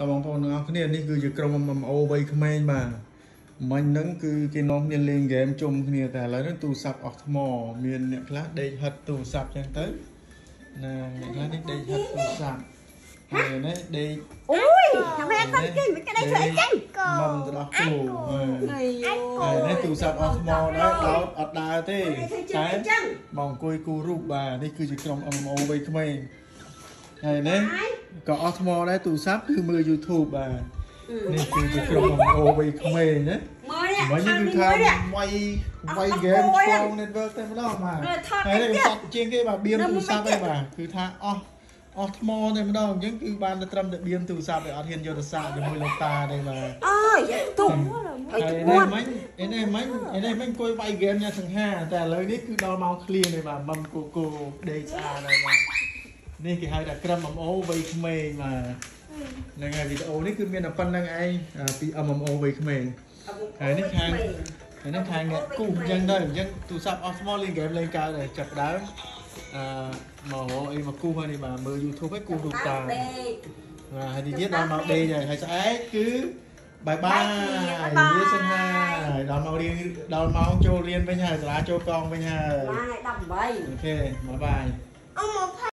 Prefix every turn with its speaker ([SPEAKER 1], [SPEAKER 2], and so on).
[SPEAKER 1] តបងប្អូនទាំងអស់គ្នានេះគឺជាក្រុម MMO វ័យក្មេងបាទមិញហ្នឹងគឺគេនាំគ្នាលេងហ្គេមជុំគ្នាតែឥឡូវហ្នឹងទូរស័ព្ទអស់ថ្ម មានអ្នកខ្លះដេកហិតទូរស័ព្ទចឹងទៅណាអ្នកខ្លះនេះដេកហិតទូរស័ព្ទហើយនេះដេក
[SPEAKER 2] អូយចាំមែនគាត់គេមិនក្តីធ្វើអីចឹង
[SPEAKER 1] មុំទៅដោះគ្រូហើយ
[SPEAKER 2] អាយ
[SPEAKER 1] ហើយនេះទូរស័ព្ទអស់ថ្មដែរដោតអត់ដើរទេ
[SPEAKER 2] ធ្វើចឹ
[SPEAKER 1] តែ
[SPEAKER 2] ងចឹង
[SPEAKER 1] មកអង្គុយគូររូបបាទនេះគឺជាក្រុម MMO វ័យក្មេងហើយនេះ ក៏អស់ថ្មដែរទូរស័ព្ទគឺមើល YouTube បាទនេះគឺជាក្រុម MMO វ័យក្មេងណា
[SPEAKER 2] មើលនេះ
[SPEAKER 1] មិញគឺថាវាយវាយហ្គេមឆ្លង network តែម្ដងបាទហើយនេះវាសត់ជាងគេបាទបៀមទូរស័ព្ទឯងបាទគឺថាអស់អស់ថ្មតែម្ដងអញ្ចឹងគឺបានតែត្រឹមតែបៀមទូរស័ព្ទឯងអត់ហ៊ានយកទៅសាកជាមួយលោកតាទេបាទ
[SPEAKER 2] អូយទុំ
[SPEAKER 1] ហើយនេះមិញឯនេះមិញឯនេះមិញអង្គុយវាយហ្គេមញ៉ាសង្ហាតែឥឡូវនេះគឺដល់ម៉ោងឃ្លានេះបាទមុំគូគូដេកស្អាតហើយបាទ នេះគេហៅថាក្រឹម MMO វ័យក្មេងបាទហ្នឹងហើយវីដេអូនេះគឺមានតែប៉ុណ្្នឹងឯងពី MMO វ័យក្មេងហើយនេះខាងហើយនេះខាងអ្នកគូអញ្ចឹងទៅអញ្ចឹងទូរស័ព្ទអស់ស្មោះលេងហ្គេមលេងកើតហើយចាប់ដើមអឺមករកអីមកគូហើយនេះបាទមើល YouTube ឯងគូរូបតាបាទហើយនេះទៀតដល់មកដេកហើយហើយស្អែកគឺបាយបាយលាសិនហើយដល់មករៀនដល់ម៉ោងចូលរៀនវិញហើយសាលាចូលកងវិញហើយ
[SPEAKER 2] បាន18
[SPEAKER 1] អូខេបាយបាយ
[SPEAKER 2] អមមក